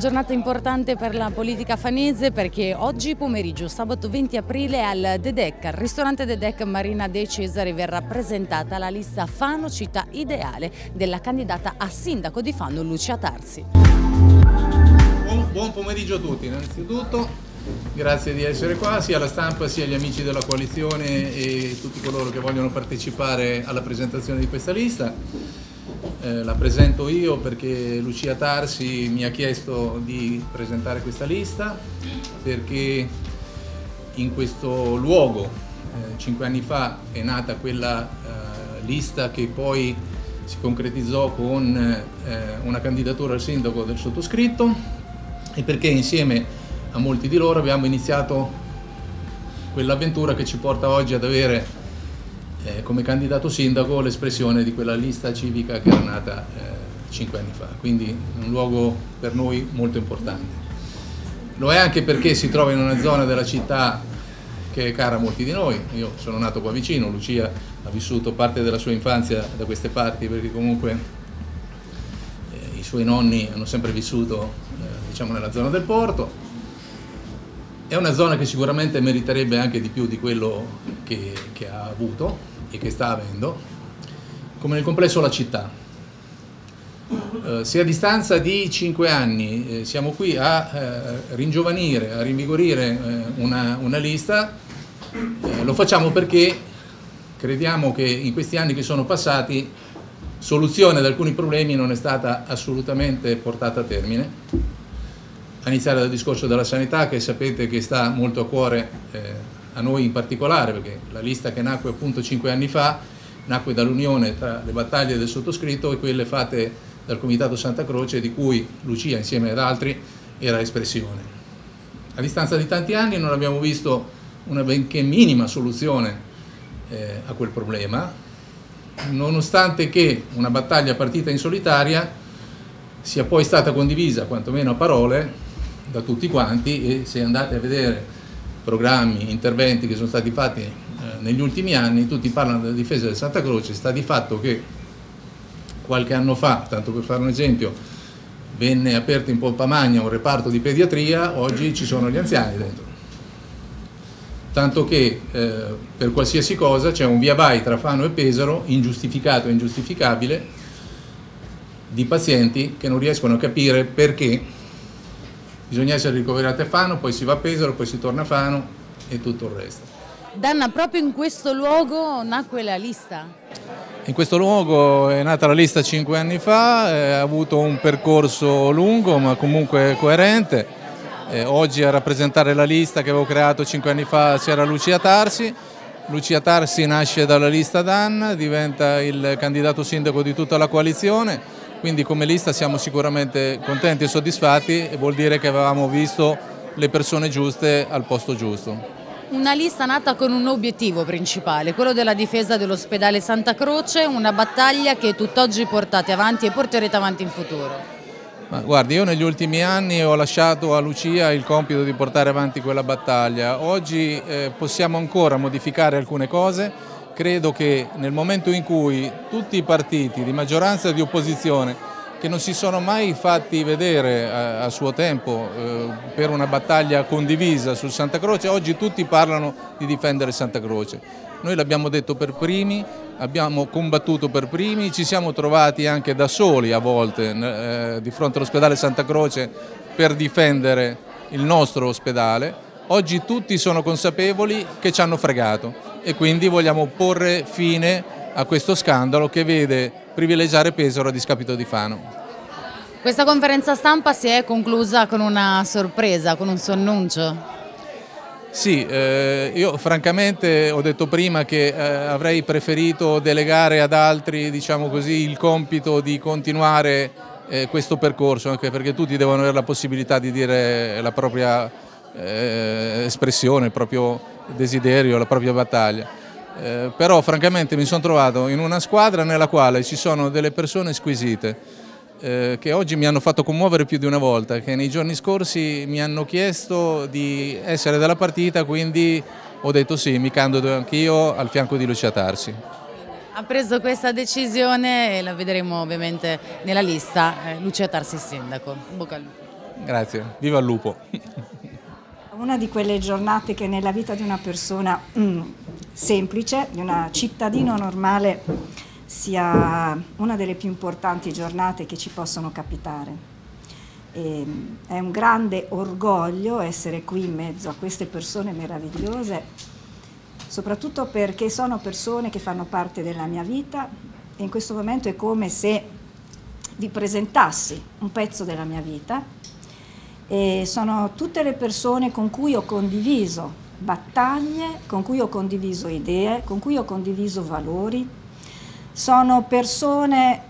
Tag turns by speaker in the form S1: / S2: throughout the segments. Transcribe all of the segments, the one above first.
S1: Giornata importante per la politica fanese perché oggi pomeriggio, sabato 20 aprile, al Dedec, al ristorante Dedec Marina De Cesare verrà presentata la lista Fano Città Ideale della candidata a sindaco di Fano Lucia Tarsi.
S2: Buon, buon pomeriggio a tutti, innanzitutto grazie di essere qua, sia alla stampa sia agli amici della coalizione e tutti coloro che vogliono partecipare alla presentazione di questa lista. Eh, la presento io perché Lucia Tarsi mi ha chiesto di presentare questa lista perché in questo luogo eh, cinque anni fa è nata quella eh, lista che poi si concretizzò con eh, una candidatura al sindaco del sottoscritto e perché insieme a molti di loro abbiamo iniziato quell'avventura che ci porta oggi ad avere eh, come candidato sindaco l'espressione di quella lista civica che era nata eh, cinque anni fa, quindi un luogo per noi molto importante. Lo è anche perché si trova in una zona della città che è cara a molti di noi, io sono nato qua vicino, Lucia ha vissuto parte della sua infanzia da queste parti perché comunque eh, i suoi nonni hanno sempre vissuto eh, diciamo nella zona del porto, è una zona che sicuramente meriterebbe anche di più di quello che, che ha avuto, e che sta avendo, come nel complesso la città. Eh, se a distanza di cinque anni eh, siamo qui a eh, ringiovanire, a rinvigorire eh, una, una, lista, eh, lo facciamo perché crediamo che in questi anni che sono passati soluzione ad alcuni problemi non è stata assolutamente portata a termine. A iniziare dal discorso della sanità che sapete che sta molto a cuore eh, a noi in particolare, perché la lista che nacque appunto cinque anni fa nacque dall'unione tra le battaglie del sottoscritto e quelle fatte dal Comitato Santa Croce, di cui Lucia, insieme ad altri, era espressione. A distanza di tanti anni non abbiamo visto una benché minima soluzione eh, a quel problema, nonostante che una battaglia partita in solitaria sia poi stata condivisa, quantomeno a parole, da tutti quanti e se andate a vedere programmi, interventi che sono stati fatti eh, negli ultimi anni, tutti parlano della difesa del Santa Croce, sta di fatto che qualche anno fa, tanto per fare un esempio, venne aperto in Pompa Magna un reparto di pediatria, oggi ci sono gli anziani dentro. Tanto che eh, per qualsiasi cosa c'è un via vai tra Fano e Pesaro, ingiustificato e ingiustificabile, di pazienti che non riescono a capire perché bisogna essere ricoverati a Fano, poi si va a Pesaro, poi si torna a Fano e tutto il resto.
S1: Danna, proprio in questo luogo nacque la lista?
S2: In questo luogo è nata la lista cinque anni fa, eh, ha avuto un percorso lungo ma comunque coerente. Eh, oggi a rappresentare la lista che avevo creato cinque anni fa c'era Lucia Tarsi. Lucia Tarsi nasce dalla lista DAN, diventa il candidato sindaco di tutta la coalizione quindi come lista siamo sicuramente contenti e soddisfatti e vuol dire che avevamo visto le persone giuste al posto giusto.
S1: Una lista nata con un obiettivo principale, quello della difesa dell'ospedale Santa Croce, una battaglia che tutt'oggi portate avanti e porterete avanti in futuro.
S2: Ma guardi, io negli ultimi anni ho lasciato a Lucia il compito di portare avanti quella battaglia. Oggi eh, possiamo ancora modificare alcune cose, credo che nel momento in cui tutti i partiti di maggioranza e di opposizione che non si sono mai fatti vedere a, a suo tempo eh, per una battaglia condivisa sul Santa Croce, oggi tutti parlano di difendere Santa Croce. Noi l'abbiamo detto per primi, abbiamo combattuto per primi, ci siamo trovati anche da soli a volte eh, di fronte all'ospedale Santa Croce per difendere il nostro ospedale. Oggi tutti sono consapevoli che ci hanno fregato e quindi vogliamo porre fine a questo scandalo che vede privilegiare Pesaro a discapito di Fano.
S1: Questa conferenza stampa si è conclusa con una sorpresa, con un suo annuncio.
S2: Sì, eh, io francamente ho detto prima che eh, avrei preferito delegare ad altri diciamo così, il compito di continuare eh, questo percorso, anche perché tutti devono avere la possibilità di dire la propria eh, espressione, il proprio desiderio, la propria battaglia. Eh, però francamente mi sono trovato in una squadra nella quale ci sono delle persone squisite eh, che oggi mi hanno fatto commuovere più di una volta, che nei giorni scorsi mi hanno chiesto di essere della partita, quindi ho detto sì, mi candido anch'io al fianco di Lucia Tarsi.
S1: Ha preso questa decisione e la vedremo ovviamente nella lista, eh, Lucia Tarsi sindaco. Bocca al lupo.
S2: Grazie, viva il lupo!
S3: Una di quelle giornate che nella vita di una persona mm, semplice, di una cittadino normale, sia una delle più importanti giornate che ci possono capitare. E, è un grande orgoglio essere qui in mezzo a queste persone meravigliose, soprattutto perché sono persone che fanno parte della mia vita e in questo momento è come se vi presentassi un pezzo della mia vita e sono tutte le persone con cui ho condiviso battaglie, con cui ho condiviso idee, con cui ho condiviso valori. Sono persone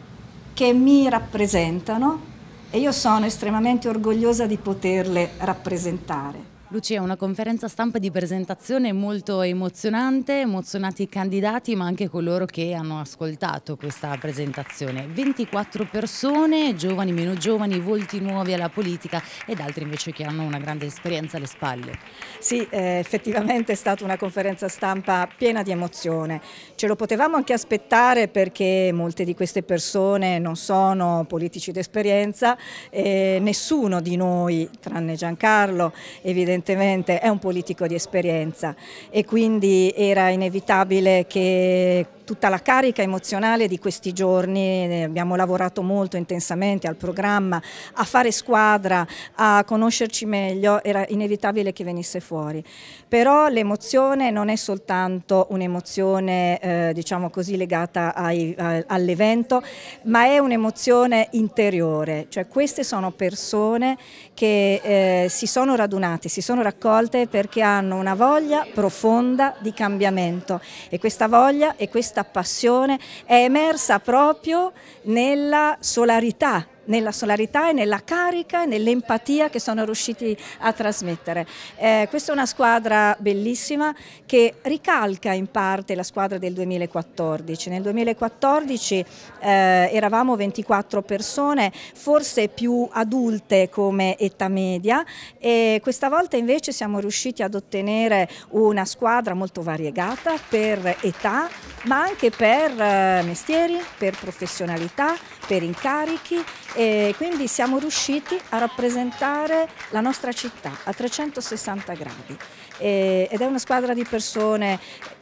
S3: che mi rappresentano e io sono estremamente orgogliosa di poterle rappresentare.
S1: Lucia, una conferenza stampa di presentazione molto emozionante, emozionati i candidati ma anche coloro che hanno ascoltato questa presentazione. 24 persone, giovani, meno giovani, volti nuovi alla politica ed altri invece che hanno una grande esperienza alle spalle.
S3: Sì, eh, effettivamente è stata una conferenza stampa piena di emozione. Ce lo potevamo anche aspettare perché molte di queste persone non sono politici d'esperienza e nessuno di noi, tranne Giancarlo, evidentemente evidentemente è un politico di esperienza e quindi era inevitabile che tutta la carica emozionale di questi giorni, abbiamo lavorato molto intensamente al programma, a fare squadra, a conoscerci meglio, era inevitabile che venisse fuori. Però l'emozione non è soltanto un'emozione eh, diciamo così legata all'evento, ma è un'emozione interiore, cioè queste sono persone che eh, si sono radunate, si sono raccolte perché hanno una voglia profonda di cambiamento e questa voglia e questa questa passione è emersa proprio nella solarità nella solarità e nella carica e nell'empatia che sono riusciti a trasmettere. Eh, questa è una squadra bellissima che ricalca in parte la squadra del 2014. Nel 2014 eh, eravamo 24 persone, forse più adulte come età media e questa volta invece siamo riusciti ad ottenere una squadra molto variegata per età ma anche per eh, mestieri, per professionalità, per incarichi e quindi siamo riusciti a rappresentare la nostra città a 360 gradi. E, ed è una squadra di persone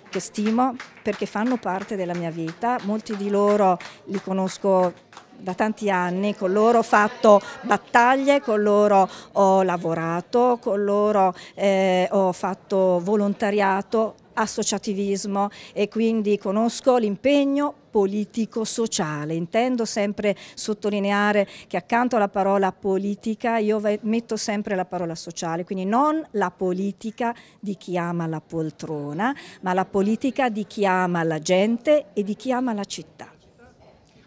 S3: che stimo perché fanno parte della mia vita, molti di loro li conosco da tanti anni, con loro ho fatto battaglie, con loro ho lavorato, con loro eh, ho fatto volontariato, associativismo e quindi conosco l'impegno politico-sociale. Intendo sempre sottolineare che accanto alla parola politica io metto sempre la parola sociale, quindi non la politica di chi ama la poltrona, ma la politica di chi ama la gente e di chi ama la città.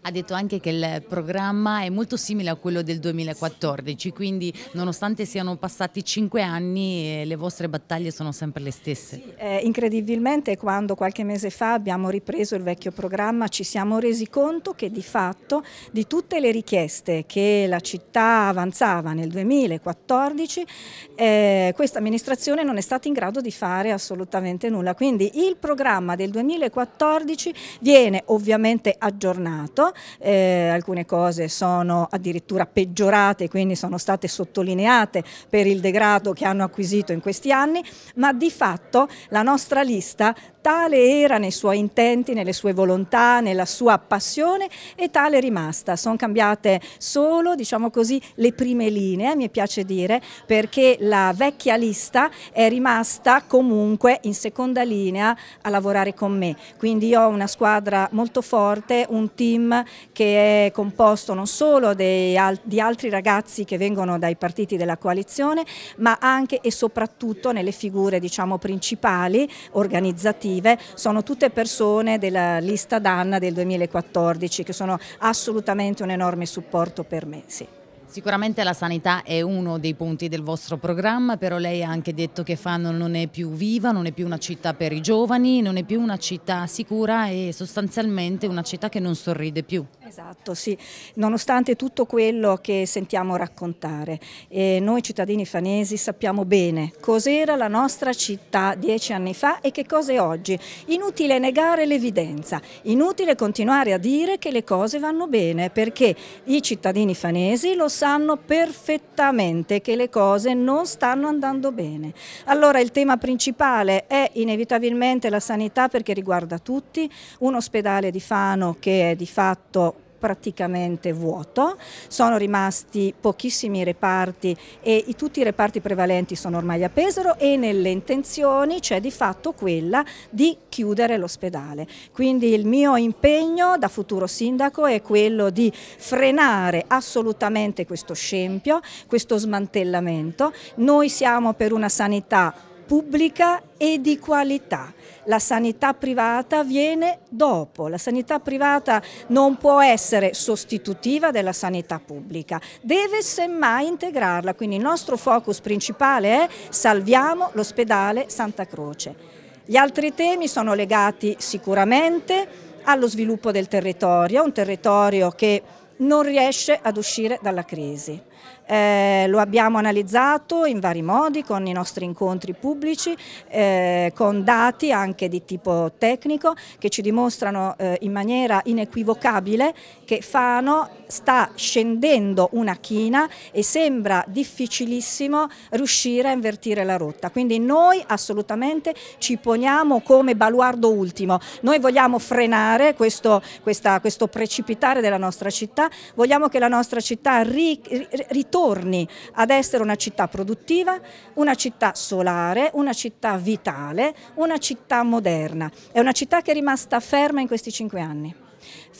S1: Ha detto anche che il programma è molto simile a quello del 2014, quindi nonostante siano passati cinque anni eh, le vostre battaglie sono sempre le stesse.
S3: Sì, eh, incredibilmente quando qualche mese fa abbiamo ripreso il vecchio programma ci siamo resi conto che di fatto di tutte le richieste che la città avanzava nel 2014 eh, questa amministrazione non è stata in grado di fare assolutamente nulla. Quindi il programma del 2014 viene ovviamente aggiornato eh, alcune cose sono addirittura peggiorate, quindi sono state sottolineate per il degrado che hanno acquisito in questi anni, ma di fatto la nostra lista tale era nei suoi intenti, nelle sue volontà, nella sua passione e tale è rimasta. Sono cambiate solo, diciamo così, le prime linee, mi piace dire, perché la vecchia lista è rimasta comunque in seconda linea a lavorare con me. Quindi io ho una squadra molto forte, un team che è composto non solo dei, di altri ragazzi che vengono dai partiti della coalizione, ma anche e soprattutto nelle figure diciamo, principali, organizzative sono tutte persone della lista Danna del 2014 che sono assolutamente un enorme supporto per me. Sì.
S1: Sicuramente la sanità è uno dei punti del vostro programma, però lei ha anche detto che Fano non è più viva, non è più una città per i giovani, non è più una città sicura e sostanzialmente una città che non sorride più.
S3: Esatto, sì, nonostante tutto quello che sentiamo raccontare, eh, noi cittadini fanesi sappiamo bene cos'era la nostra città dieci anni fa e che cosa è oggi. Inutile negare l'evidenza, inutile continuare a dire che le cose vanno bene perché i cittadini fanesi lo sanno perfettamente che le cose non stanno andando bene. Allora il tema principale è inevitabilmente la sanità perché riguarda tutti, un ospedale di Fano che è di fatto praticamente vuoto, sono rimasti pochissimi reparti e tutti i reparti prevalenti sono ormai a Pesaro e nelle intenzioni c'è di fatto quella di chiudere l'ospedale. Quindi il mio impegno da futuro sindaco è quello di frenare assolutamente questo scempio, questo smantellamento. Noi siamo per una sanità pubblica e di qualità. La sanità privata viene dopo, la sanità privata non può essere sostitutiva della sanità pubblica, deve semmai integrarla, quindi il nostro focus principale è salviamo l'ospedale Santa Croce. Gli altri temi sono legati sicuramente allo sviluppo del territorio, un territorio che non riesce ad uscire dalla crisi. Eh, lo abbiamo analizzato in vari modi con i nostri incontri pubblici, eh, con dati anche di tipo tecnico che ci dimostrano eh, in maniera inequivocabile che Fano sta scendendo una china e sembra difficilissimo riuscire a invertire la rotta. Quindi noi assolutamente ci poniamo come baluardo ultimo. Noi vogliamo frenare questo, questa, questo precipitare della nostra città, vogliamo che la nostra città ri, ritorni ad essere una città produttiva, una città solare, una città vitale, una città moderna. È una città che è rimasta ferma in questi cinque anni.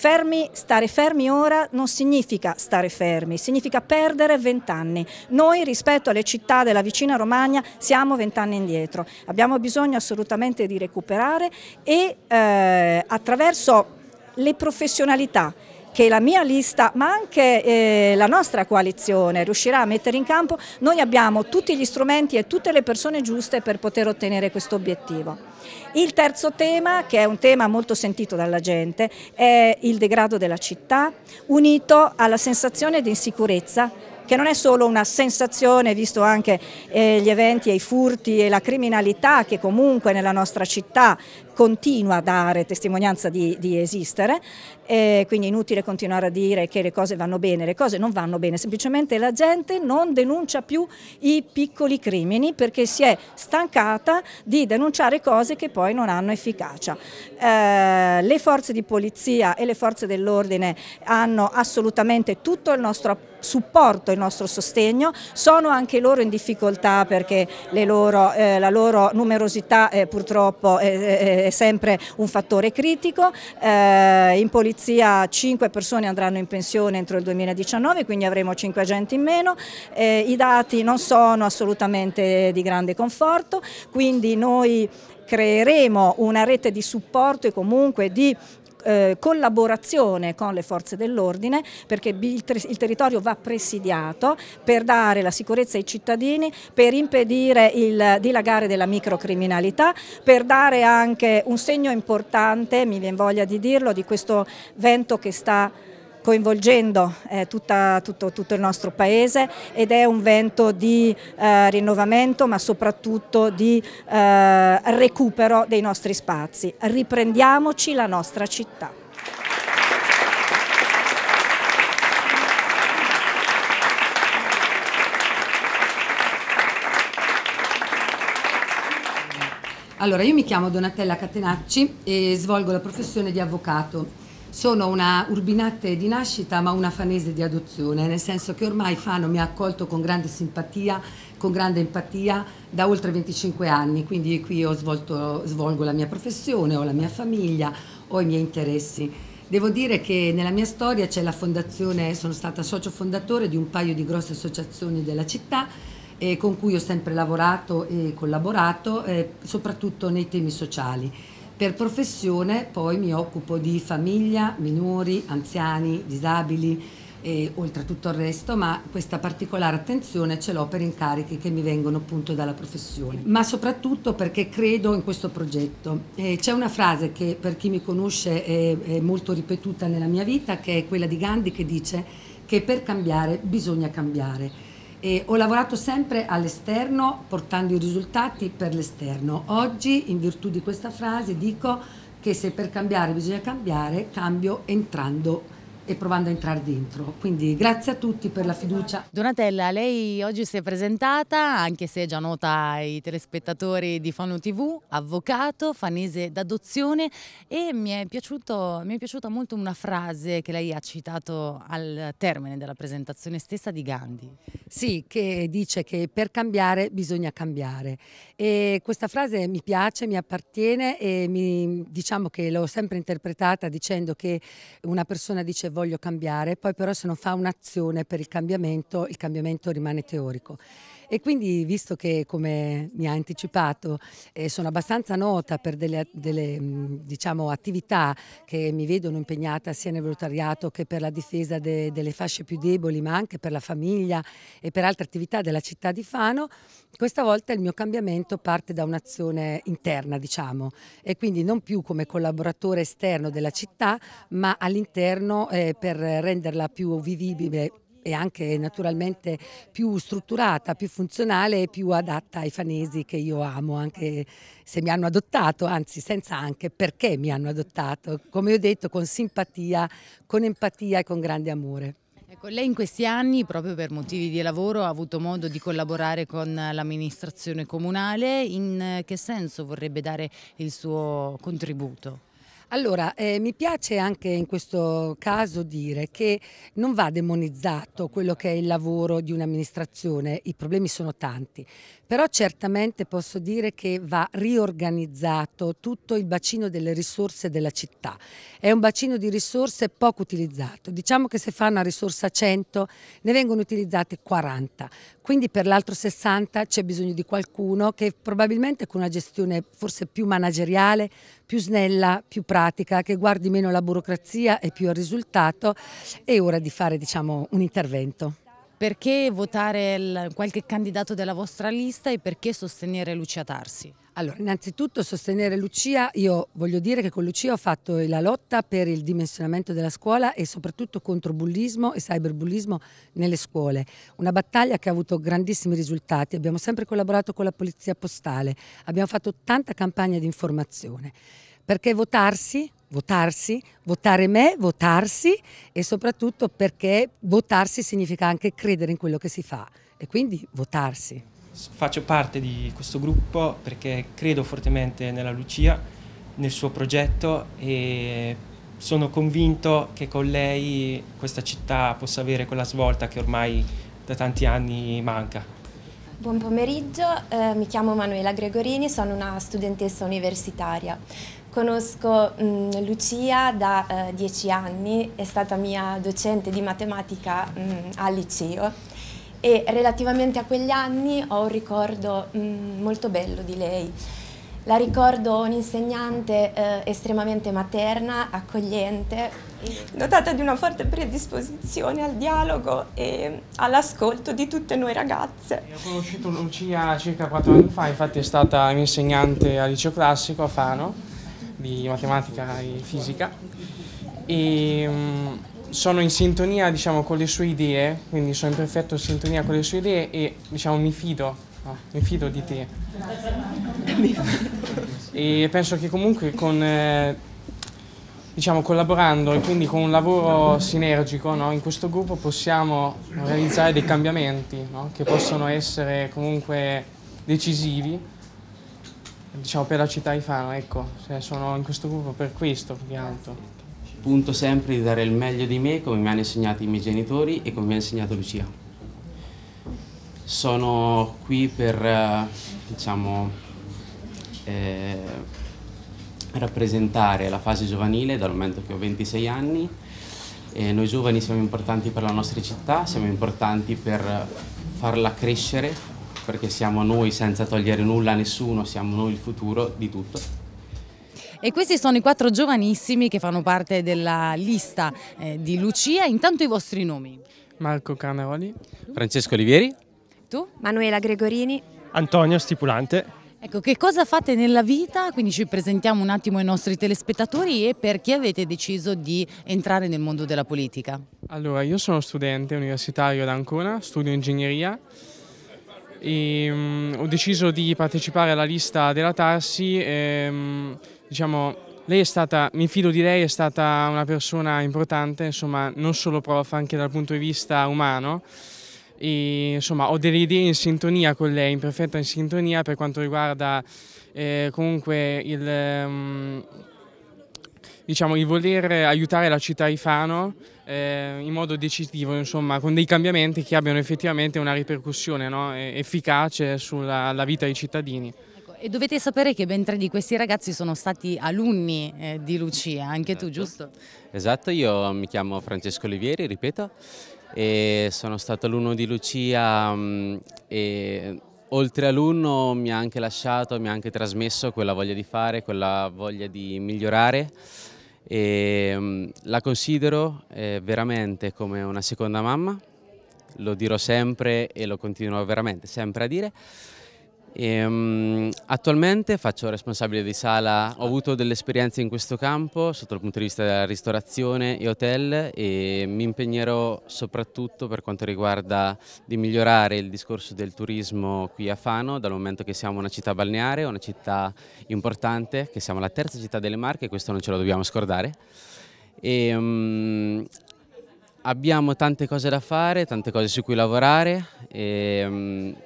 S3: Fermi, stare fermi ora non significa stare fermi, significa perdere vent'anni. Noi rispetto alle città della vicina Romagna siamo vent'anni indietro. Abbiamo bisogno assolutamente di recuperare e eh, attraverso le professionalità che la mia lista, ma anche eh, la nostra coalizione riuscirà a mettere in campo, noi abbiamo tutti gli strumenti e tutte le persone giuste per poter ottenere questo obiettivo. Il terzo tema, che è un tema molto sentito dalla gente, è il degrado della città, unito alla sensazione di insicurezza che non è solo una sensazione, visto anche eh, gli eventi e i furti e la criminalità che comunque nella nostra città continua a dare testimonianza di, di esistere, quindi è inutile continuare a dire che le cose vanno bene, le cose non vanno bene, semplicemente la gente non denuncia più i piccoli crimini perché si è stancata di denunciare cose che poi non hanno efficacia. Eh, le forze di polizia e le forze dell'ordine hanno assolutamente tutto il nostro supporto, il nostro sostegno, sono anche loro in difficoltà perché loro, eh, la loro numerosità eh, purtroppo è, è, sempre un fattore critico, eh, in polizia 5 persone andranno in pensione entro il 2019 quindi avremo 5 agenti in meno, eh, i dati non sono assolutamente di grande conforto quindi noi creeremo una rete di supporto e comunque di eh, collaborazione con le forze dell'ordine perché il, il, territorio va presidiato per dare la sicurezza ai cittadini, per impedire il dilagare della microcriminalità, per dare anche un segno importante, mi viene voglia di dirlo, di questo vento che sta coinvolgendo eh, tutta, tutto, tutto, il nostro Paese ed è un vento di eh, rinnovamento ma soprattutto di eh, recupero dei nostri spazi. Riprendiamoci la nostra città.
S4: Allora, io mi chiamo Donatella Catenacci e svolgo la professione di avvocato. Sono una urbinate di nascita ma una fanese di adozione, nel senso che ormai Fano mi ha accolto con grande simpatia, con grande empatia da oltre 25 anni, quindi qui svolto, svolgo la mia professione, ho la mia famiglia, ho i miei interessi. Devo dire che nella mia storia c'è la fondazione, sono stata socio fondatore di un paio di grosse associazioni della città eh, con cui ho sempre lavorato e collaborato, eh, soprattutto nei temi sociali. Per professione poi mi occupo di famiglia, minori, anziani, disabili, e, oltre a tutto il resto, ma questa particolare attenzione ce l'ho per incarichi che mi vengono appunto dalla professione, ma soprattutto perché credo in questo progetto. Eh, c'è una frase che per chi mi conosce è, è molto ripetuta nella mia vita, che è quella di Gandhi che dice che per cambiare bisogna cambiare. E ho lavorato sempre all'esterno portando i risultati per l'esterno. Oggi, in virtù di questa frase, dico che se per cambiare bisogna cambiare, cambio entrando e provando a entrare dentro. Quindi grazie a tutti per la fiducia.
S1: Donatella, lei oggi si è presentata, anche se è già nota ai telespettatori di Fano TV, avvocato, fanese d'adozione e mi è, piaciuto, mi è piaciuta molto una frase che lei ha citato al termine della presentazione stessa di Gandhi.
S4: Sì, che dice che per cambiare bisogna cambiare. E questa frase mi piace, mi appartiene e mi, diciamo che l'ho sempre interpretata dicendo che una persona dice voglio cambiare, poi però se non fa un'azione per il cambiamento, il cambiamento rimane teorico. E quindi, visto che, come mi ha anticipato, eh, sono abbastanza nota per delle, delle diciamo, attività che mi vedono impegnata sia nel volontariato che per la difesa de, delle fasce più deboli, ma anche per la famiglia e per altre attività della città di Fano, questa volta il mio cambiamento parte da un'azione interna, diciamo, e quindi non più come collaboratore esterno della città, ma all'interno eh, per renderla più vivibile e anche naturalmente più strutturata, più funzionale e più adatta ai fanesi che io amo, anche se mi hanno adottato, anzi senza anche perché mi hanno adottato, come ho detto, con simpatia, con empatia e con grande amore.
S1: Ecco, lei in questi anni, proprio per motivi di lavoro, ha avuto modo di collaborare con l'amministrazione comunale. In che senso vorrebbe dare il suo contributo?
S4: Allora, eh, mi piace anche in questo caso dire che non va demonizzato quello che è il lavoro di un'amministrazione, i problemi sono tanti, però certamente posso dire che va riorganizzato tutto il bacino delle risorse della città. È un bacino di risorse poco utilizzato, diciamo che se fa una risorsa 100 ne vengono utilizzate 40, quindi per l'altro 60 c'è bisogno di qualcuno che probabilmente con una gestione forse più manageriale, più snella, più pratica, che guardi meno la burocrazia e più al risultato, è ora di fare diciamo, un intervento.
S1: Perché votare qualche candidato della vostra lista e perché sostenere Lucia Tarsi?
S4: Allora, innanzitutto sostenere Lucia, io voglio dire che con Lucia ho fatto la lotta per il dimensionamento della scuola e soprattutto contro bullismo e cyberbullismo nelle scuole. Una battaglia che ha avuto grandissimi risultati, abbiamo sempre collaborato con la polizia postale, abbiamo fatto tanta campagna di informazione. Perché votarsi votarsi, votare me, votarsi e soprattutto perché votarsi significa anche credere in quello che si fa e quindi votarsi.
S5: Faccio parte di questo gruppo perché credo fortemente nella Lucia, nel suo progetto e sono convinto che con lei questa città possa avere quella svolta che ormai da tanti anni manca.
S6: Buon pomeriggio, eh, mi chiamo Manuela Gregorini, sono una studentessa universitaria. Conosco mh, Lucia da eh, dieci anni, è stata mia docente di matematica mh, al liceo e relativamente a quegli anni ho un ricordo mh, mm, molto bello di lei. La ricordo un'insegnante eh, estremamente materna, accogliente, dotata di una forte predisposizione al dialogo e all'ascolto di tutte noi ragazze.
S7: Ho conosciuto Lucia circa quattro anni fa, infatti è stata insegnante al liceo classico a Fano di matematica e fisica e um, sono in sintonia diciamo, con le sue idee, quindi sono in perfetta sintonia con le sue idee e diciamo, mi fido, no, mi fido di te. e penso che comunque con, eh, diciamo, collaborando e quindi con un lavoro sinergico no, in questo gruppo possiamo realizzare dei cambiamenti no, che possono essere comunque decisivi diciamo per la città di Fano, ecco, cioè, sono in questo gruppo per questo più che altro.
S8: Punto sempre di dare il meglio di me come mi hanno insegnato i miei genitori e come mi ha insegnato Lucia. Sono qui per, eh, diciamo, eh, rappresentare la fase giovanile dal momento che ho 26 anni. E noi giovani siamo importanti per la nostra città, siamo importanti per farla crescere perché siamo noi senza togliere nulla a nessuno, siamo noi il futuro di tutto.
S1: E questi sono i quattro giovanissimi che fanno parte della lista eh, di Lucia. Intanto i vostri nomi.
S7: Marco Carnaroli.
S8: Francesco Olivieri.
S1: Tu?
S6: Manuela Gregorini.
S5: Antonio Stipulante.
S1: Ecco, che cosa fate nella vita? Quindi ci presentiamo un attimo ai nostri telespettatori e perché avete deciso di entrare nel mondo della politica?
S7: Allora, io sono studente universitario ad Ancona, studio ingegneria e um, ho deciso di partecipare alla lista della Tarsi e, um, diciamo, lei è stata, mi fido di lei, è stata una persona importante, insomma, non solo prof, anche dal punto di vista umano. E, insomma, ho delle idee in sintonia con lei, in perfetta in sintonia per quanto riguarda eh, comunque il, um, diciamo, il voler aiutare la città di Fano eh, in modo decisivo, insomma, con dei cambiamenti che abbiano effettivamente una ripercussione no? efficace sulla vita dei cittadini.
S1: E dovete sapere che ben tre di questi ragazzi sono stati alunni eh, di Lucia, anche esatto. tu giusto?
S8: Esatto, io mi chiamo Francesco Olivieri, ripeto, e sono stato alunno di Lucia mh, e oltre alunno mi ha anche lasciato, mi ha anche trasmesso quella voglia di fare, quella voglia di migliorare e mh, la considero eh, veramente come una seconda mamma, lo dirò sempre e lo continuo veramente sempre a dire e, um, attualmente faccio responsabile di sala, ho avuto delle esperienze in questo campo sotto il punto di vista della ristorazione e hotel e mi impegnerò soprattutto per quanto riguarda di migliorare il discorso del turismo qui a Fano dal momento che siamo una città balneare, una città importante, che siamo la terza città delle Marche, questo non ce lo dobbiamo scordare. E, um, abbiamo tante cose da fare, tante cose su cui lavorare e, um,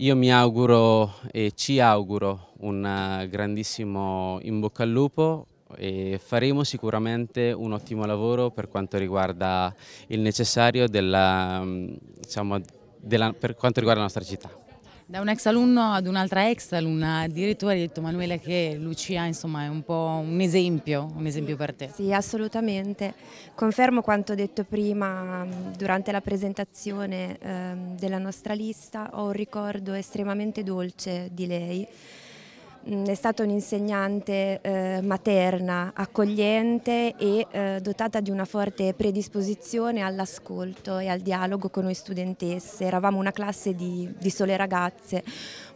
S8: io mi auguro e ci auguro un grandissimo in bocca al lupo e faremo sicuramente un ottimo lavoro per quanto riguarda il necessario della, diciamo, della, per quanto riguarda la nostra città.
S1: Da un ex alunno ad un'altra ex alunna, addirittura hai detto Manuela che Lucia insomma, è un po' un esempio, un esempio per te.
S6: Sì, assolutamente. Confermo quanto detto prima durante la presentazione eh, della nostra lista, ho un ricordo estremamente dolce di lei è stata un'insegnante eh, materna, accogliente e eh, dotata di una forte predisposizione all'ascolto e al dialogo con noi studentesse. Eravamo una classe di, di sole ragazze.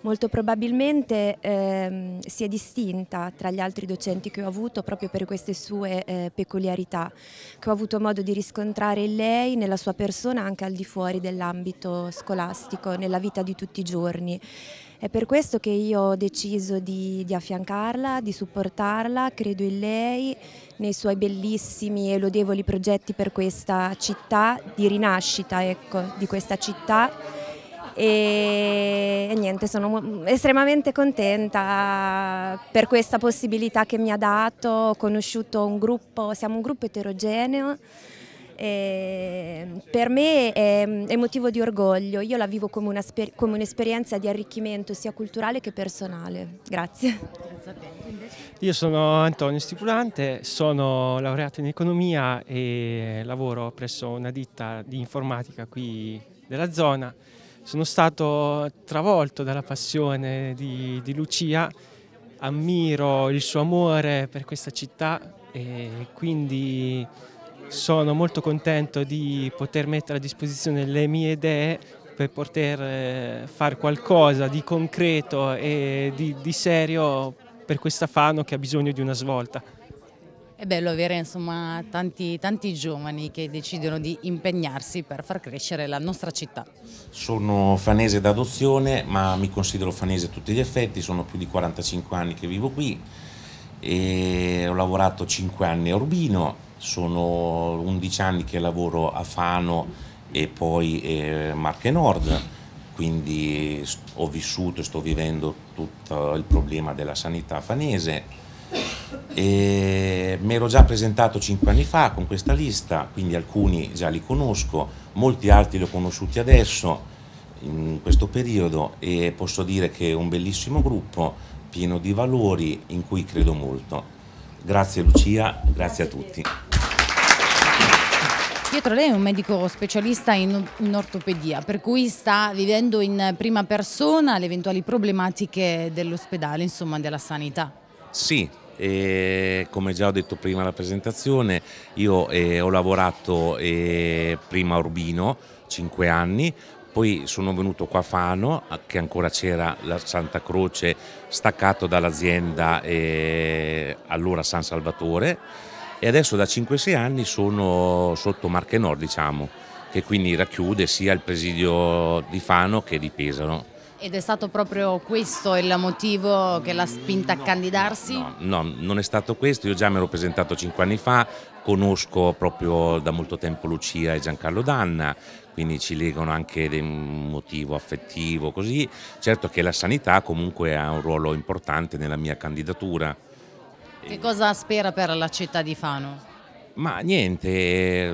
S6: Molto probabilmente ehm, si è distinta tra gli altri docenti che ho avuto proprio per queste sue eh, peculiarità, che ho avuto modo di riscontrare in lei, nella sua persona, anche al di fuori dell'ambito scolastico, nella vita di tutti i giorni. È per questo che io ho deciso di, di, affiancarla, di supportarla, credo in lei, nei suoi bellissimi e lodevoli progetti per questa città, di rinascita ecco, di questa città. E, e niente, sono estremamente contenta per questa possibilità che mi ha dato, ho conosciuto un gruppo, siamo un gruppo eterogeneo, e per me è, è, motivo di orgoglio, io la vivo come, un'esperienza di arricchimento sia culturale che personale. Grazie.
S5: Io sono Antonio Stipulante, sono laureato in economia e lavoro presso una ditta di informatica qui della zona. Sono stato travolto dalla passione di, di Lucia, ammiro il suo amore per questa città e quindi sono molto contento di poter mettere a disposizione le mie idee per poter eh, fare qualcosa di concreto e di, di serio per questa Fano che ha bisogno di una svolta.
S1: È bello avere insomma, tanti, tanti, giovani che decidono di impegnarsi per far crescere la nostra città.
S9: Sono fanese d'adozione ma mi considero fanese a tutti gli effetti, sono più di 45 anni che vivo qui e ho lavorato 5 anni a Urbino, sono 11 anni che lavoro a Fano e poi eh, Marche Nord, quindi ho vissuto e sto vivendo tutto il problema della sanità fanese. E mi ero già presentato 5 anni fa con questa lista, quindi alcuni già li conosco, molti altri li ho conosciuti adesso in questo periodo e posso dire che è un bellissimo gruppo pieno di valori in cui credo molto. Grazie Lucia, grazie a tutti.
S1: Pietro, lei è un medico specialista in, in, ortopedia, per cui sta vivendo in prima persona le eventuali problematiche dell'ospedale, insomma della sanità.
S9: Sì, e come già ho detto prima alla presentazione, io eh, ho lavorato eh, prima a Urbino, 5 anni, poi sono venuto qua a Fano, che ancora c'era la Santa Croce staccato dall'azienda eh, allora San Salvatore e adesso da 5-6 anni sono sotto Marche Nord, diciamo, che quindi racchiude sia il presidio di Fano che di Pesaro.
S1: Ed è stato proprio questo il motivo che l'ha spinta a candidarsi?
S9: No, no, non è stato questo, io già mi ero presentato cinque anni fa, conosco proprio da molto tempo Lucia e Giancarlo Danna, quindi ci legano anche un motivo affettivo così. Certo che la sanità comunque ha un ruolo importante nella mia candidatura.
S1: Che cosa spera per la città di Fano?
S9: Ma niente,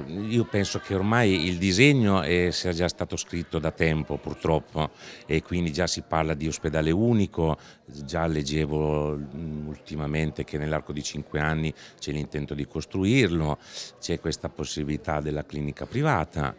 S9: io penso che ormai il disegno sia già stato scritto da tempo purtroppo e quindi già si parla di ospedale unico, già leggevo ultimamente che nell'arco di cinque anni c'è l'intento di costruirlo, c'è questa possibilità della clinica privata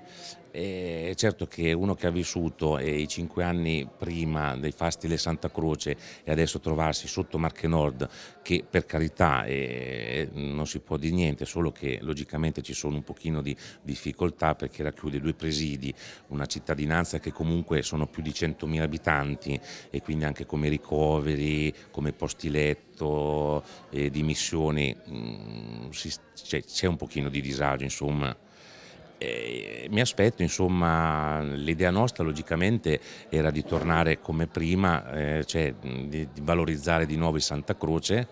S9: è certo che uno che ha vissuto eh, i cinque anni prima dei fasti delle Santa Croce e adesso trovarsi sotto Marche Nord, che per carità eh, non si può dire niente, solo che logicamente ci sono un pochino di difficoltà perché racchiude due presidi, una cittadinanza che comunque sono più di 100.000 abitanti e quindi anche come ricoveri, come posti letto, eh, di missioni, mm, c'è un pochino di disagio insomma. Eh, mi aspetto, insomma, l'idea nostra logicamente era di tornare come prima, eh, cioè di, di, valorizzare di nuovo il Santa Croce,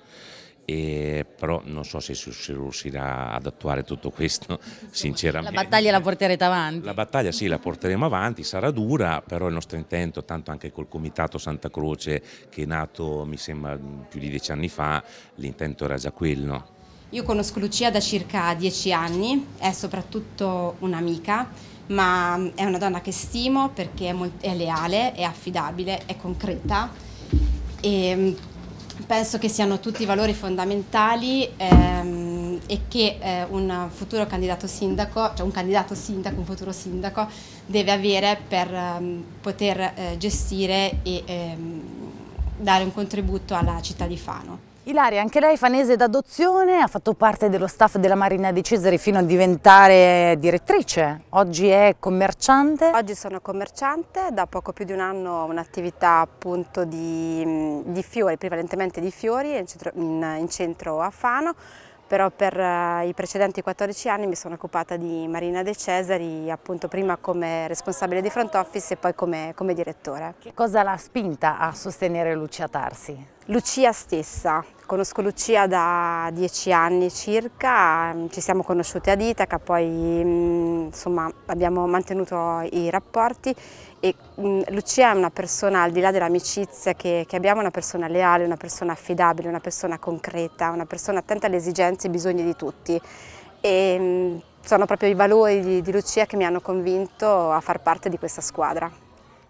S9: e, però non so se si riuscirà ad attuare tutto questo, sinceramente.
S1: La battaglia la porterete avanti?
S9: La battaglia sì, la porteremo avanti, sarà dura, però il nostro intento, tanto anche col Comitato Santa Croce, che è nato mi sembra più di dieci anni fa, l'intento era già quello.
S10: Io conosco Lucia da circa dieci anni, è soprattutto un'amica, ma è una donna che stimo perché è, molto, è leale, è affidabile, è concreta e mm, penso che siano tutti valori fondamentali ehm, e che eh, un futuro candidato sindaco, cioè un candidato sindaco, un futuro sindaco deve avere per um, poter eh, gestire e ehm, dare un contributo alla città di Fano.
S1: Ilaria, anche lei fanese d'adozione, ha fatto parte dello staff della Marina di Cesare fino a diventare direttrice. Oggi è commerciante?
S11: Oggi sono commerciante, da poco più di un anno ho un'attività appunto di, di, fiori, prevalentemente di fiori in centro, in, in centro a Fano però per uh, i precedenti 14 anni mi sono occupata di Marina De Cesari, appunto prima come responsabile di front office e poi come, come direttore.
S1: Che cosa l'ha spinta a sostenere Lucia Tarsi?
S11: Lucia stessa, conosco Lucia da dieci anni circa, ci siamo conosciuti ad Itaca, poi mm, insomma, abbiamo mantenuto i rapporti e mm, Lucia è una persona, al di là dell'amicizia che, che, abbiamo, una persona leale, una persona affidabile, una persona concreta, una persona attenta alle esigenze e ai bisogni di tutti. E, mm, sono proprio i valori di, di Lucia che mi hanno convinto a far parte di questa squadra.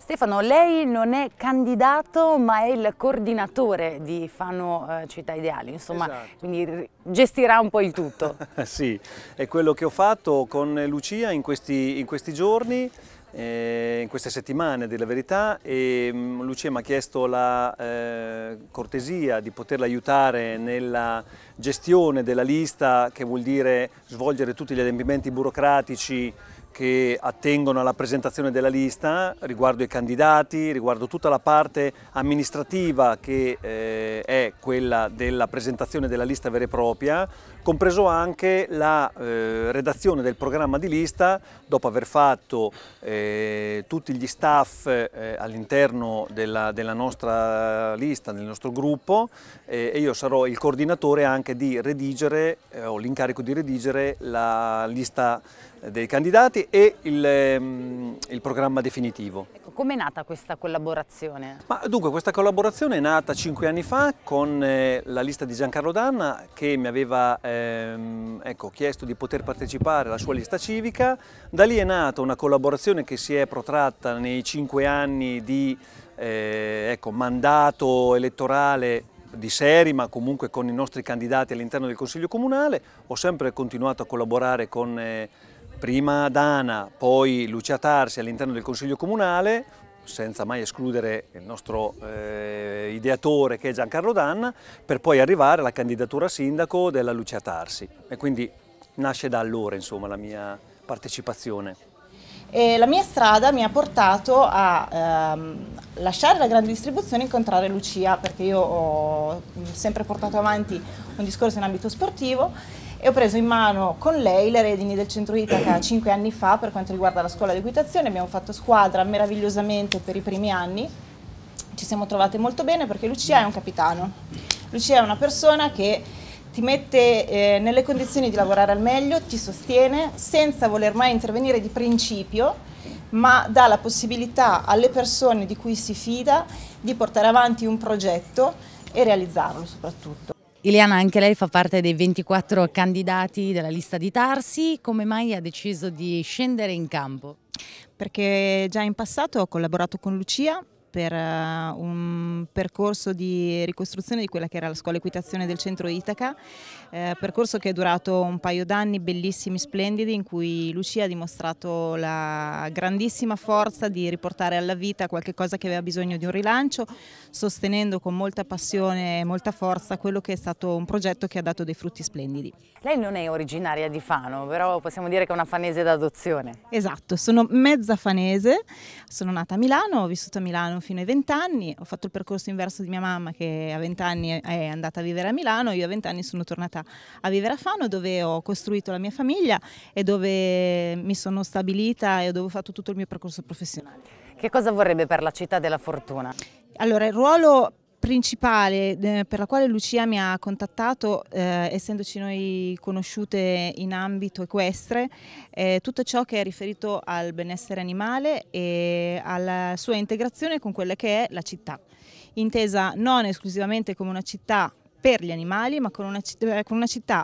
S1: Stefano, lei non è candidato ma è il coordinatore di Fano eh, Città Ideali, insomma, esatto. quindi gestirà un po' il tutto.
S12: sì, è quello che ho fatto con Lucia in questi, in questi giorni, eh, in queste settimane della verità e um, Lucia mi ha chiesto la eh, cortesia di poterla aiutare nella gestione della lista che vuol dire svolgere tutti gli adempimenti burocratici che attengono alla presentazione della lista riguardo i candidati, riguardo tutta la parte amministrativa che eh, è quella della presentazione della lista vera e propria, compreso anche la eh, redazione del programma di lista dopo aver fatto eh, tutti gli staff eh, all'interno della, della, nostra lista, del nostro gruppo eh, e io sarò il coordinatore anche di redigere, eh, ho l'incarico di redigere la lista dei candidati e il, ehm, il programma definitivo.
S1: Ecco, Come è nata questa collaborazione?
S12: Ma, dunque, questa collaborazione è nata cinque anni fa con eh, la lista di Giancarlo Danna che mi aveva ehm, ecco, chiesto di poter partecipare alla sua lista civica. Da lì è nata una collaborazione che si è protratta nei cinque anni di eh, ecco, mandato elettorale di seri ma comunque con i nostri candidati all'interno del Consiglio Comunale. Ho sempre continuato a collaborare con eh, prima Dana, poi Lucia Tarsi all'interno del Consiglio Comunale, senza mai escludere il nostro eh, ideatore che è Giancarlo Danna, per poi arrivare alla candidatura a sindaco della Lucia Tarsi. E quindi nasce da allora insomma, la mia partecipazione.
S13: E la mia strada mi ha portato a ehm, lasciare la grande distribuzione e incontrare Lucia perché io ho sempre portato avanti un discorso in ambito sportivo e ho preso in mano con lei le redini del centro Itaca cinque anni fa per quanto riguarda la scuola di equitazione, abbiamo fatto squadra meravigliosamente per i primi anni, ci siamo trovate molto bene perché Lucia è un capitano, Lucia è una persona che ti mette eh, nelle condizioni di lavorare al meglio, ti sostiene senza voler mai intervenire di principio, ma dà la possibilità alle persone di cui si fida di portare avanti un progetto e realizzarlo soprattutto.
S1: Iliana, anche lei fa parte dei 24 candidati della lista di Tarsi, come mai ha deciso di scendere in campo?
S13: Perché già in passato ho collaborato con Lucia per uh, un percorso di ricostruzione di quella che era la scuola equitazione del centro Itaca, eh, percorso che è durato un paio d'anni bellissimi, splendidi, in cui Lucia ha dimostrato la grandissima forza di riportare alla vita qualche cosa che aveva bisogno di un rilancio, sostenendo con molta passione e molta forza quello che è stato un progetto che ha dato dei frutti splendidi.
S1: Lei non è originaria di Fano, però possiamo dire che è una fanese d'adozione.
S13: Esatto, sono mezza fanese, sono nata a Milano, ho vissuto a Milano fino ai 20 anni, ho fatto il percorso inverso di mia mamma che a 20 anni è andata a vivere a Milano, io a 20 anni sono tornata a vivere a Fano dove ho costruito la mia famiglia e dove mi sono stabilita e dove ho fatto tutto il mio percorso professionale.
S1: Che cosa vorrebbe per la città della fortuna?
S13: Allora, il ruolo principale eh, per la quale Lucia mi ha contattato, eh, essendoci noi conosciute in ambito equestre, è tutto ciò che è riferito al benessere animale e alla sua integrazione con quella che è la città, intesa non esclusivamente come una città per gli animali, ma con una, eh, con una città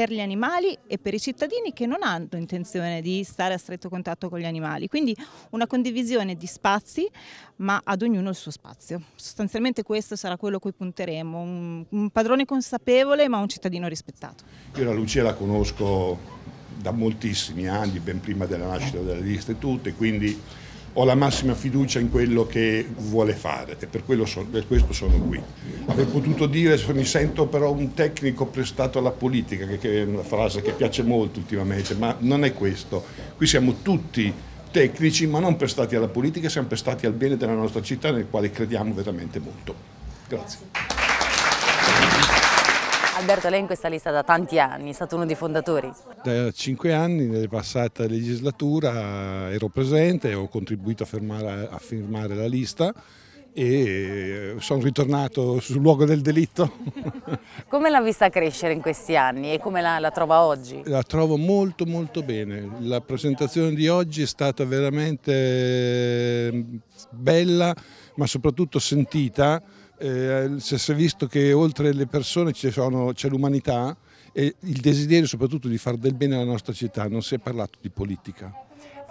S13: per gli animali e per i cittadini che non hanno intenzione di stare a stretto contatto con gli animali. Quindi una condivisione di spazi, ma ad ognuno il suo spazio. Sostanzialmente questo sarà quello a cui punteremo, un, un padrone consapevole ma un cittadino rispettato.
S14: Io la Lucia la conosco da moltissimi anni, ben prima della nascita della lista e tutte, quindi ho la massima fiducia in quello che vuole fare e per, so, per, questo sono qui. Aver potuto dire, mi sento però un tecnico prestato alla politica, che è una frase che piace molto ultimamente, ma non è questo. Qui siamo tutti tecnici ma non prestati alla politica, siamo prestati al bene della nostra città nel quale crediamo veramente molto. Grazie.
S1: Alberto, lei in questa lista da tanti anni, è stato uno dei fondatori.
S14: Da cinque anni, nella passata legislatura, ero presente, ho contribuito a firmare, a firmare la lista e sono ritornato sul luogo del delitto.
S1: come l'ha vista crescere in questi anni e come la, la, trova oggi?
S14: La trovo molto molto bene, la presentazione di oggi è stata veramente bella ma soprattutto sentita eh, si è visto che oltre le persone c'è l'umanità e il desiderio soprattutto di fare del bene alla nostra città, non si è parlato di politica.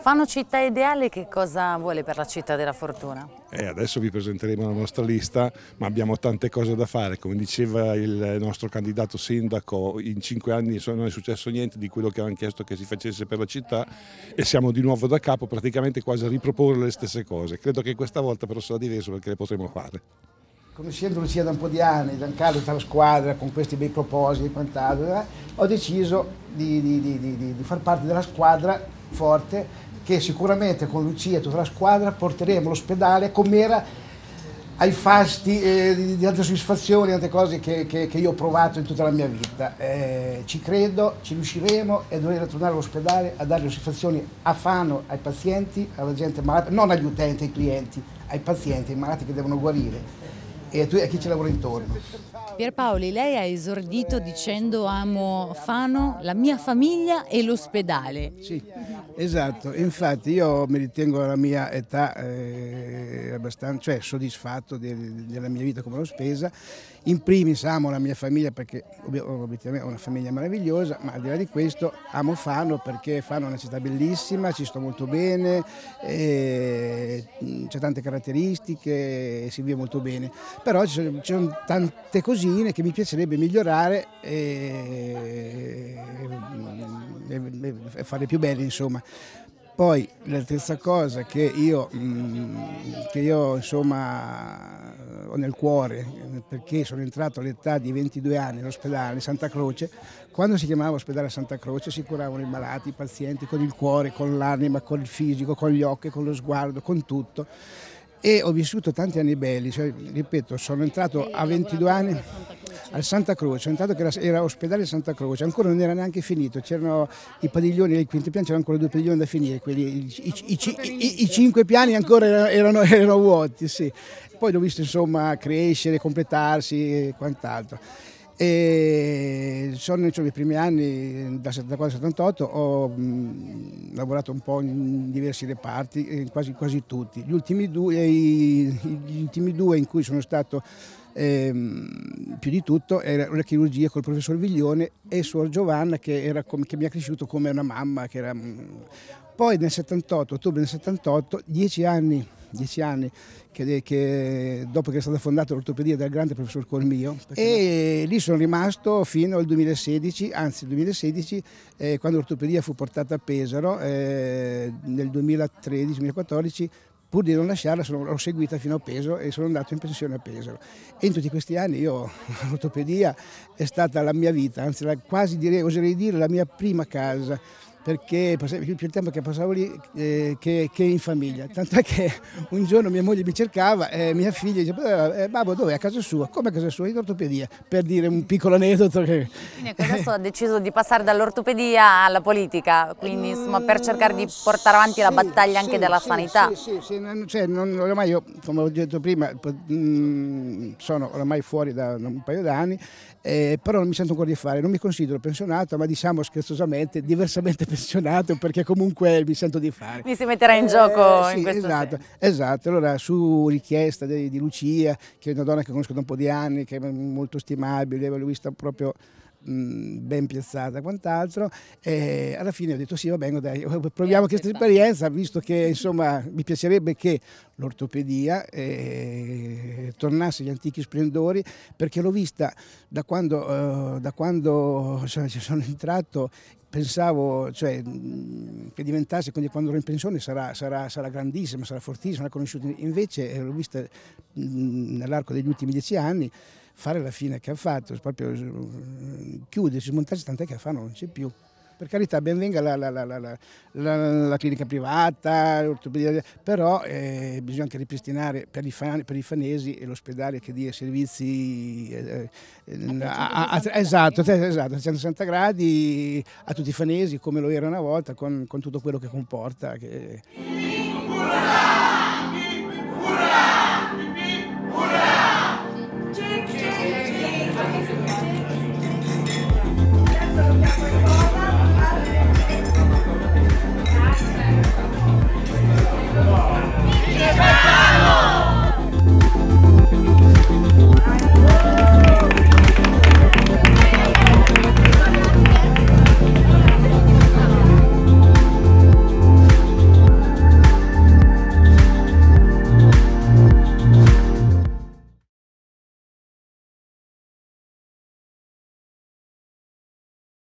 S1: Fano città ideale che cosa vuole per la città della fortuna?
S14: Eh, adesso vi presenteremo la nostra lista, ma abbiamo tante cose da fare. Come diceva il nostro candidato sindaco, in cinque anni non è successo niente di quello che avevano chiesto che si facesse per la città e siamo di nuovo da capo praticamente quasi a riproporre le stesse cose. Credo che questa volta però sarà diverso perché le potremo fare
S15: conoscendo Lucia da un po' di anni, Giancarlo tutta la squadra con questi bei propositi e quant'altro, eh, ho deciso di, di, di, di, far parte della squadra forte che sicuramente con Lucia e tutta la squadra porteremo l'ospedale come era ai fasti eh, di, altre soddisfazioni, altre cose che, che, che, io ho provato in tutta la mia vita. Eh, ci credo, ci riusciremo e dovremo tornare all'ospedale a dare soddisfazioni a Fano, ai pazienti, alla gente malata, non agli utenti, ai clienti, ai pazienti, ai malati che devono guarire e a chi ci lavora intorno.
S1: Pierpaoli, lei ha esordito dicendo amo Fano, la mia famiglia e l'ospedale.
S15: Sì, esatto, infatti io mi ritengo alla mia età eh, abbastanza cioè, soddisfatto de, della mia vita come l'ho spesa in primis amo la mia famiglia perché obiettivamente ho una famiglia meravigliosa, ma al di là di questo amo Fano perché Fano è una città bellissima, ci sto molto bene, c'è tante caratteristiche, si vive molto bene, però ci sono, ci sono tante cosine che mi piacerebbe migliorare e, e, e fare più belle insomma. Poi la terza cosa che io, mm, che io insomma ho nel cuore, perché sono entrato all'età di 22 anni all'ospedale Santa Croce, quando si chiamava ospedale Santa Croce si curavano i malati, i pazienti con il cuore, con l'anima, con il fisico, con gli occhi, con lo sguardo, con tutto. E ho vissuto tanti anni belli, cioè, ripeto, sono entrato a 22 anni al Santa Croce, entrato che era, era ospedale Santa Croce, ancora non era neanche finito, c'erano i padiglioni, il quinto piano, c'erano ancora due padiglioni da finire, quelli, i, i, i, i, cinque piani ancora erano, erano vuoti, sì. poi l'ho visto insomma crescere, completarsi e quant'altro. E sono insomma, i primi anni, da 74 al 78, ho mh, lavorato un po' in diversi reparti, quasi, quasi tutti. Gli ultimi, due, i, gli ultimi due in cui sono stato ehm, più di tutto era la chirurgia col professor Viglione e suor Giovanna che, era, che mi ha cresciuto come una mamma. Era, poi nel 78, ottobre del 78, dieci anni dieci anni che, che, dopo che è stata fondata l'ortopedia dal grande professor Colmio e lì sono rimasto fino al 2016, anzi il 2016 eh, quando l'ortopedia fu portata a Pesaro eh, nel 2013-2014 pur di non lasciarla sono, l'ho seguita fino a Pesaro e sono andato in pensione a Pesaro. E in tutti questi anni io l'ortopedia è stata la mia vita, anzi la, quasi direi, oserei dire la mia prima casa perché più il tempo che passavo lì eh, che, che, in famiglia. Tant'è che un giorno mia moglie mi cercava e mia figlia diceva eh, babbo dove? A casa sua? Come a casa sua? In ortopedia, per dire un piccolo aneddoto. Che...
S1: Quindi adesso ha deciso di passare dall'ortopedia alla politica, quindi insomma per cercare di portare avanti sì, la battaglia anche della
S15: sì,
S1: sanità.
S15: Sì, sì, non, cioè, non, ormai io, come ho detto prima, mm, sono ormai fuori da un paio d'anni, eh, però non mi sento ancora di fare, non mi considero pensionato, ma diciamo scherzosamente diversamente pensionato perché comunque mi sento di fare.
S1: Mi si metterà in gioco
S15: eh,
S1: in questo
S15: esatto,
S1: senso.
S15: Esatto, allora su richiesta di, di, Lucia, che è una donna che conosco da un po' di anni, che è molto stimabile, l'ho vista proprio ben piazzata quant'altro e alla fine ho detto sì va bene dai proviamo questa esperienza visto che insomma mi piacerebbe che l'ortopedia eh, tornasse agli antichi splendori perché l'ho vista da quando, eh, da quando cioè, sono entrato pensavo cioè, che diventasse, quindi quando ero in pensione sarà, sarà, sarà grandissima, sarà fortissima, l'ho conosciuta, invece eh, l'ho vista nell'arco degli ultimi dieci anni fare la fine che ha fatto, proprio eh, chiudersi, smontarsi, tant'è che a Fano non c'è più. Per carità, ben venga la, la, la, la clinica privata, l'ortopedia, però eh, bisogna anche ripristinare per i, fan, per i fanesi l'ospedale che dia servizi eh, eh a, a, a, esatto, esatto, a 160 gradi a tutti i fanesi come lo era una volta con, con tutto quello che comporta. Che...